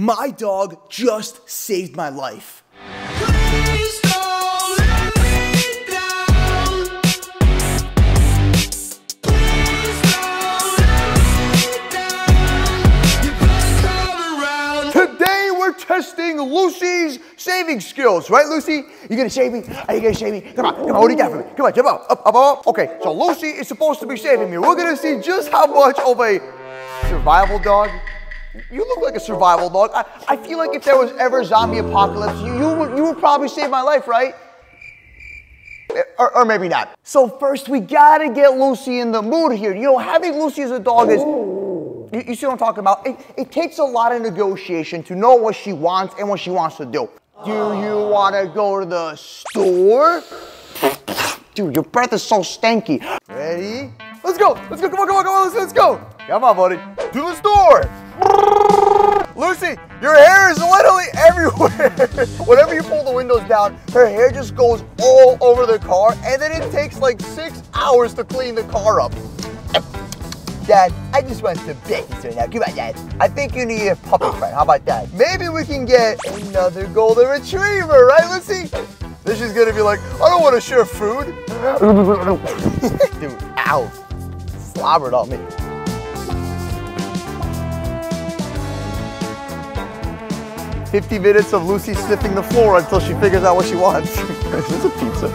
My dog just saved my life. Please don't let me down. Please don't let me down. You better come around. Today we're testing Lucy's saving skills, right, Lucy? You gonna save me? Are you gonna save me? Come on, come on, what do you got for me? Come on, jump up, up, up, up. Okay, so Lucy is supposed to be saving me. We're gonna see just how much of a survival dog. You look like a survival dog. I, I feel like if there was ever a zombie apocalypse, you, you, would, you would probably save my life, right? Eh, or, or maybe not. So first, we gotta get Lucy in the mood here. You know, having Lucy as a dog is, you, you see what I'm talking about? It, it takes a lot of negotiation to know what she wants and what she wants to do. Do you wanna go to the store? Dude, your breath is so stanky. Ready? Let's go, let's go, come on, come on, come on, let's, let's go. Come on, buddy. To the store. Lucy, your hair is literally everywhere. Whenever you pull the windows down, her hair just goes all over the car, and then it takes like six hours to clean the car up. Dad, I just want some babies right now. Come on, Dad. I think you need a puppy friend. How about that? Maybe we can get another golden retriever, right, Lucy? Then she's gonna be like, I don't want to share food. Dude, ow. Slobbered on me. Fifty minutes of Lucy sniffing the floor until she figures out what she wants. this is a pizza?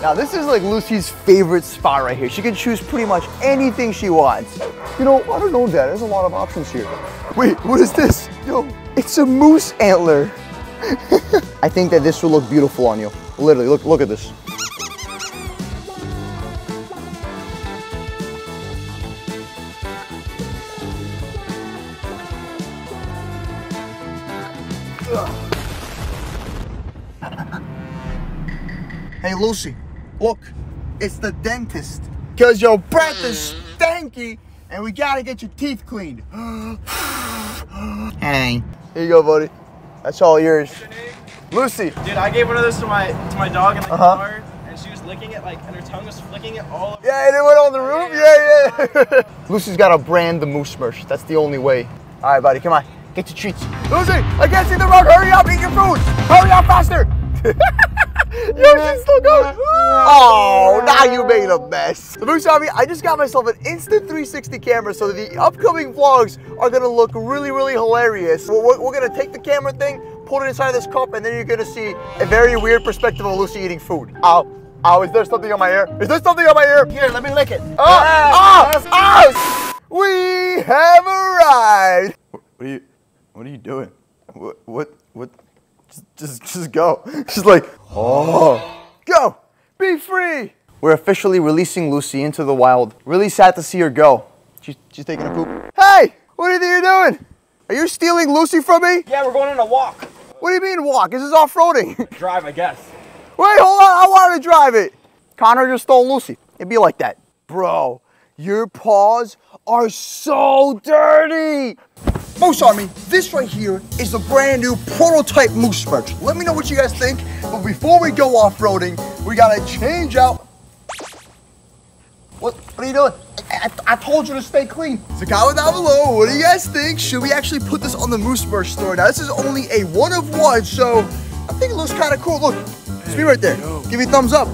Now this is like Lucy's favorite spot right here. She can choose pretty much anything she wants. You know, I don't know Dad, there's a lot of options here. Wait, what is this? Yo, it's a moose antler. I think that this will look beautiful on you. Literally, look, look at this. Hey Lucy, look, it's the dentist. Cause your breath is stanky and we gotta get your teeth cleaned. hey. Here you go, buddy. That's all yours. Lucy. Dude, I gave one of those to my to my dog in the Uh-huh. car, and she was licking it like, and her tongue was flicking it all. over. Yeah, and it went on the roof? Yeah, yeah. Lucy's gotta brand the moose merch. That's the only way. All right, buddy, come on. Get your treats. Lucy, I can't see the rug. Hurry up, eat your food. Hurry up faster. Still going. Oh, now you made a mess. The Moose Army, I just got myself an instant 360 camera so the upcoming vlogs are gonna look really, really hilarious. We're, we're- gonna take the camera thing, put it inside this cup, and then you're gonna see a very weird perspective of Lucy eating food. Ow. Ow, is there something on my ear? Is there something on my ear? Here, let me lick it. Oh, oh, oh! We have arrived. What are you? What are you doing? What? What? What? Just, just, just go. She's like, oh, go, be free. We're officially releasing Lucy into the wild. Really sad to see her go. She's, she's taking a poop. Hey, what do you think you're doing? Are you stealing Lucy from me? Yeah, we're going on a walk. What do you mean walk? This is off-roading. Drive, I guess. Wait, hold on. I want to drive it. Connor just stole Lucy. It'd be like that. Bro, your paws are so dirty. Moose Army, this right here is the brand new prototype Moose merch. Let me know what you guys think. But before we go off-roading, we gotta change out. What, what are you doing? I, I, I told you to stay clean. So comment down below, what do you guys think? Should we actually put this on the Moose merch store? Now this is only a one of one, so I think it looks kind of cool. Look, it's me right there. Give me a thumbs up.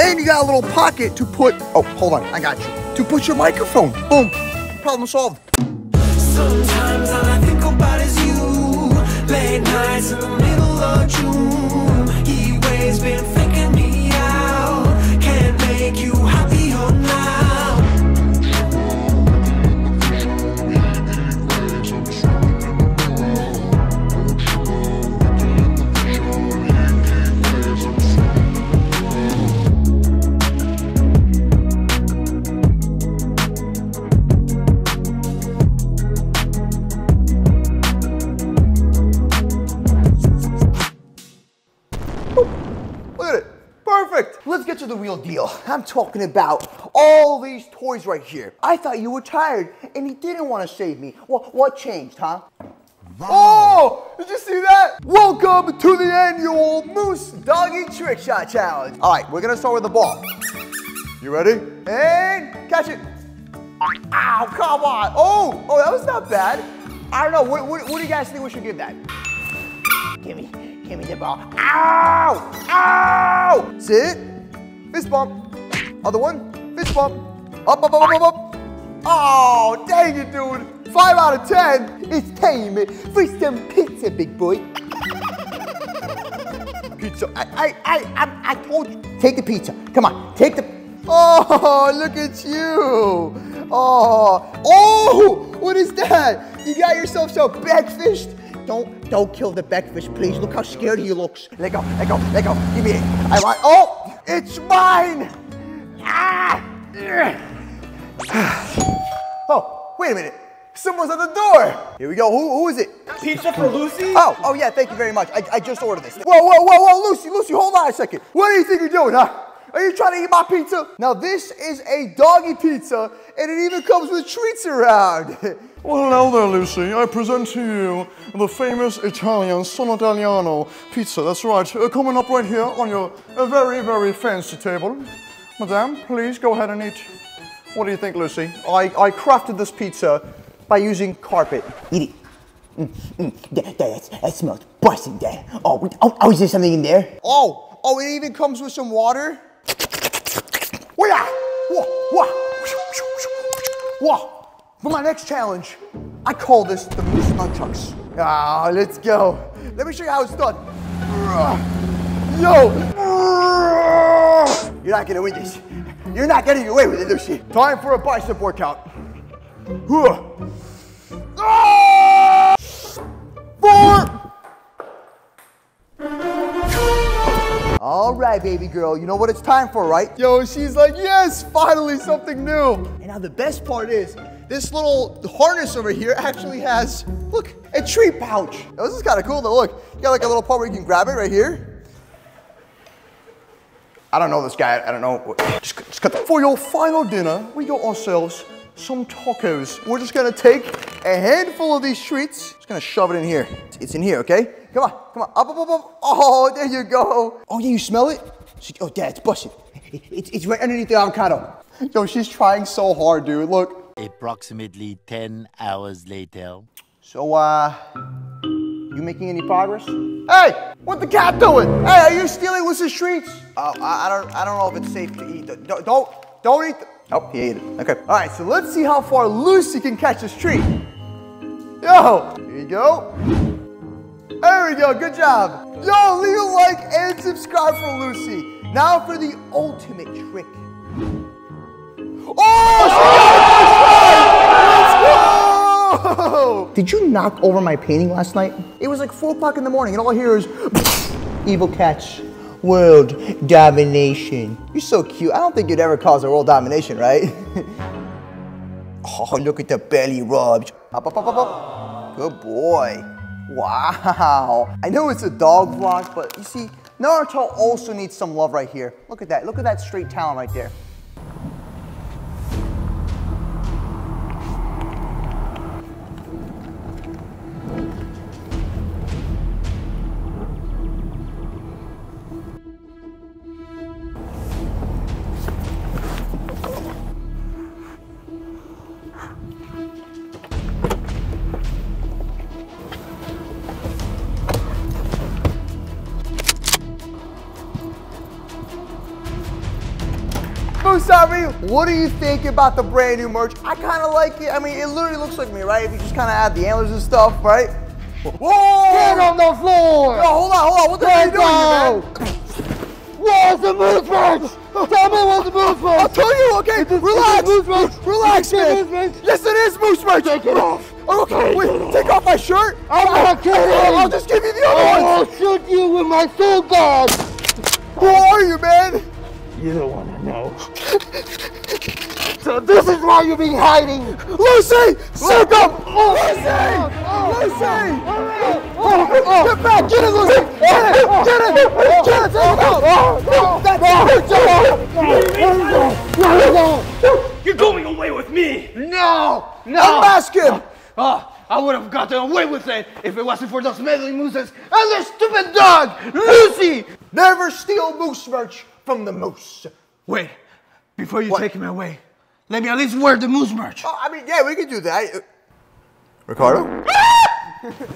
And you got a little pocket to put, oh, hold on, I got you. To put your microphone. Boom, problem solved. Sometimes I'm talking about all these toys right here. I thought you were tired and you didn't want to save me. What, what changed, huh? Oh, did you see that? Welcome to the annual Moose Doggy Trick Shot Challenge. All right, we're gonna start with the ball. You ready? And catch it. Ow, come on. Oh, oh, that was not bad. I don't know. What, what, what do you guys think we should give that? Give me, give me the ball. Ow! Ow! Sit. Fist bump. Other one. Fist bump. Up, up, up, up, up, up. Oh, dang it, dude. Five out of ten. It's time for some pizza, big boy. Pizza. I, I, I, I, I told you. Take the pizza. Come on, take the. Oh, look at you. Oh, oh, what is that? You got yourself so backfished. Don't, don't kill the backfish, please. Look how scared he looks. Let go, let go, let go. Give me it. I want. Oh, it's mine. Ah. Oh, wait a minute. Someone's at the door. Here we go. Who, who is it? Pizza for Lucy? Oh, oh yeah, thank you very much. I, I just ordered this. Whoa, whoa, whoa, whoa, Lucy, Lucy, hold on a second. What do you think you're doing, huh? Are you trying to eat my pizza? Now this is a doggy pizza, and it even comes with treats around. Well, hello there, Lucy. I present to you the famous Italian Sono Italiano pizza. That's right, uh, coming up right here on your uh, very, very fancy table. Madame, please go ahead and eat. What do you think, Lucy? I, I crafted this pizza by using carpet. Eat it. Mm, mm, that, that, that smells busting, Dad. Oh, oh, oh, is there something in there? Oh, oh, it even comes with some water? Wah, wah, wah, wah. For my next challenge, I call this the Moose Nunchucks. Ah, let's go. Let me show you how it's done. Yo! You're not gonna win this. You're not getting away with it, Lucy. Time for a bicep workout. Four! All right, baby girl, you know what it's time for, right? Yo, she's like, yes, finally something new. And now the best part is, this little harness over here actually has, look, a treat pouch. This is kind of cool though, look. You got like a little part where you can grab it right here. I don't know this guy, I don't know. Just, just cut the, For your final dinner, we got ourselves some tacos. we're just gonna take a handful of these treats, just gonna shove it in here. It's- in here, okay? Come on, come on, up, up, up, up. Oh, there you go. Oh, yeah, you smell it? Oh, Dad, it's busted. It's, it's right underneath the avocado. Yo, she's trying so hard, dude. Look. Approximately 10 hours later. So, uh, you making any progress? Hey, what the cat doing? Hey, are you stealing Lucy's treats? Uh, I, I don't, I don't know if it's safe to eat. Don't, don't, don't eat. The, oh, he ate it. Okay. All right, so let's see how far Lucy can catch this treat. Yo, here you go. There we go. Good job. Yo, leave a like and subscribe for Lucy. Now for the ultimate trick. Oh, she got it first try! Let's go! Did you knock over my painting last night? It was like 4 o'clock in the morning, and all I hear is evil catch. World domination. You're so cute. I don't think you'd ever cause a world domination, right? oh, look at the belly rubs. Up, up, up, up, up. Good boy. Wow. I know it's a dog vlog, but you see, Naruto also needs some love right here. Look at that. Look at that straight talon right there. Musavi, what do you think about the brand new merch? I kind of like it. I mean, it literally looks like me, right? If you just kind of add the antlers and stuff, right? Whoa! Get on the floor! Yo, hold on, hold on. What the hell are you doing, man? Where's the movement? Tell me where's the I'll tell you, okay? Relax. Moose merch. Relax, the man. moose merch. Yes, it is moose merch. Take it off. Okay, wait, take off my shirt. I'm not kidding. I'll, I'll just give you the other one. I'll ones. shoot you with my soul gun. Who are you, man? You don't want know. so this is why you've been hiding. Lucy! Suck up! Lucy! Lucy! Oh, get back! Get it, Lucy! Get it! Get it! Get it! Take it out! You're going away with me! No, no. Unmask him! Oh, ah, I would have gotten away with it if it wasn't for those meddling mooses and their stupid dog, Lucy. Never steal moose merch from the moose. Wait, Before you What? take him away, let me at least wear the moose merch. Oh, I mean, yeah, we can do that. Uh, Ricardo?